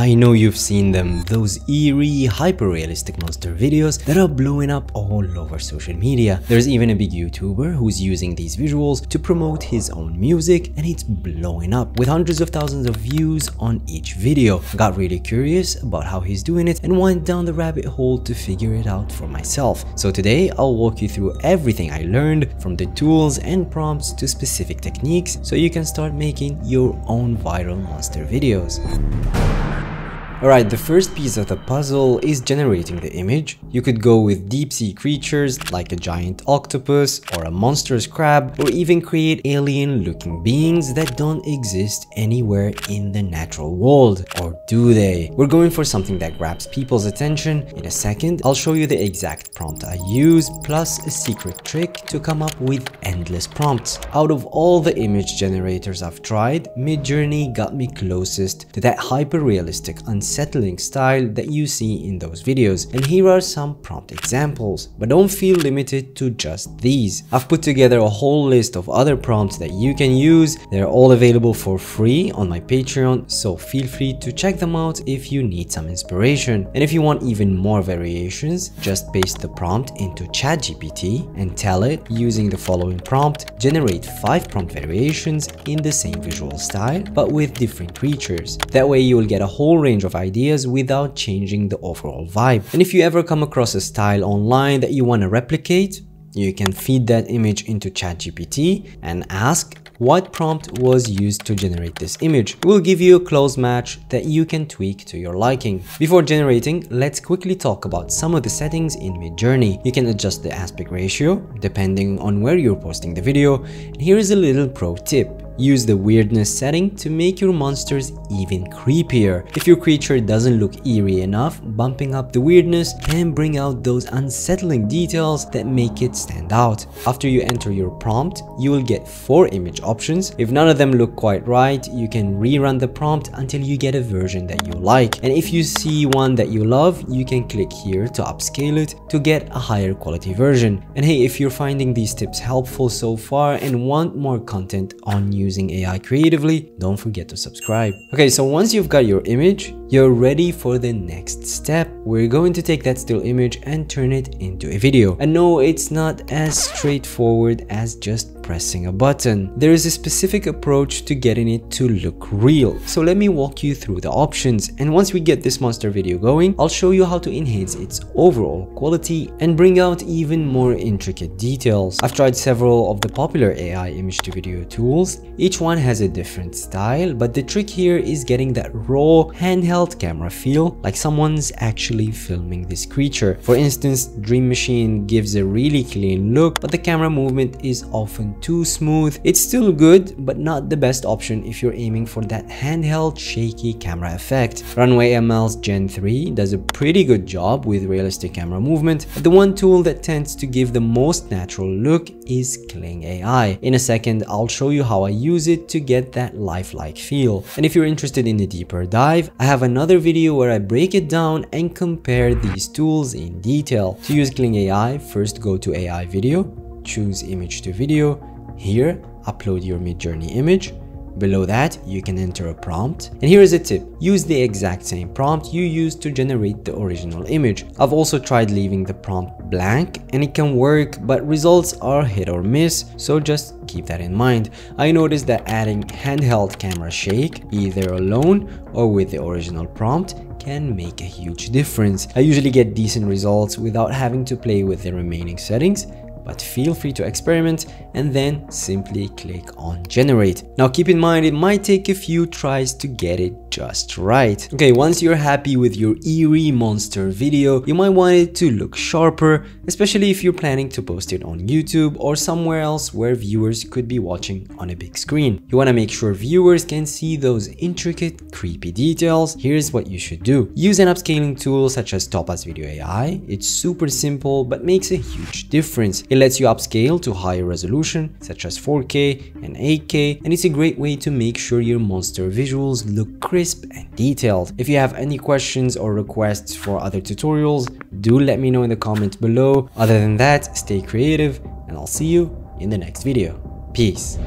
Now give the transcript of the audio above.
I know you've seen them, those eerie, hyper-realistic monster videos that are blowing up all over social media. There's even a big YouTuber who's using these visuals to promote his own music and it's blowing up with hundreds of thousands of views on each video. Got really curious about how he's doing it and went down the rabbit hole to figure it out for myself. So today I'll walk you through everything I learned from the tools and prompts to specific techniques so you can start making your own viral monster videos. Alright, the first piece of the puzzle is generating the image. You could go with deep sea creatures like a giant octopus or a monstrous crab or even create alien looking beings that don't exist anywhere in the natural world. Or do they? We're going for something that grabs people's attention. In a second, I'll show you the exact prompt I use plus a secret trick to come up with endless prompts. Out of all the image generators I've tried, Midjourney got me closest to that hyper-realistic, unsettling style that you see in those videos. And here are some prompt examples, but don't feel limited to just these. I've put together a whole list of other prompts that you can use. They're all available for free on my Patreon, so feel free to check them out if you need some inspiration. And if you want even more variations, just paste the prompt into ChatGPT and tell it using the following prompt, generate 5 prompt variations in the same visual style, but with different creatures. That way you will get a whole range of ideas without changing the overall vibe. And if you ever come across a style online that you want to replicate, you can feed that image into ChatGPT and ask what prompt was used to generate this image. It will give you a close match that you can tweak to your liking. Before generating, let's quickly talk about some of the settings in Midjourney. You can adjust the aspect ratio depending on where you're posting the video. And here is a little pro tip. Use the weirdness setting to make your monsters even creepier. If your creature doesn't look eerie enough, bumping up the weirdness can bring out those unsettling details that make it stand out. After you enter your prompt, you will get 4 image options. If none of them look quite right, you can rerun the prompt until you get a version that you like. And if you see one that you love, you can click here to upscale it to get a higher quality version. And hey, if you're finding these tips helpful so far and want more content on using using AI creatively, don't forget to subscribe. Okay, so once you've got your image, you're ready for the next step. We're going to take that still image and turn it into a video. And no, it's not as straightforward as just pressing a button. There is a specific approach to getting it to look real. So let me walk you through the options. And once we get this monster video going, I'll show you how to enhance its overall quality and bring out even more intricate details. I've tried several of the popular AI image to video tools. Each one has a different style, but the trick here is getting that raw handheld camera feel like someone's actually filming this creature. For instance, Dream Machine gives a really clean look, but the camera movement is often too smooth. It's still good, but not the best option if you're aiming for that handheld shaky camera effect. Runway ML's Gen 3 does a pretty good job with realistic camera movement, but the one tool that tends to give the most natural look is Kling AI. In a second, I'll show you how I use it to get that lifelike feel. And if you're interested in a deeper dive, I have another video where I break it down and compare these tools in detail. To use Kling AI, first go to AI video, choose image to video, here upload your Midjourney image, Below that, you can enter a prompt. And here is a tip. Use the exact same prompt you used to generate the original image. I've also tried leaving the prompt blank and it can work, but results are hit or miss, so just keep that in mind. I noticed that adding handheld camera shake, either alone or with the original prompt, can make a huge difference. I usually get decent results without having to play with the remaining settings, but feel free to experiment and then simply click on generate. Now keep in mind it might take a few tries to get it just right. Okay, once you're happy with your eerie monster video, you might want it to look sharper, especially if you're planning to post it on YouTube or somewhere else where viewers could be watching on a big screen. You want to make sure viewers can see those intricate, creepy details. Here's what you should do. Use an upscaling tool such as Topaz Video AI. It's super simple but makes a huge difference. It lets you upscale to higher resolution such as 4K and 8K and it's a great way to make sure your monster visuals look crisp and detailed. If you have any questions or requests for other tutorials, do let me know in the comments below. Other than that, stay creative and I'll see you in the next video. Peace.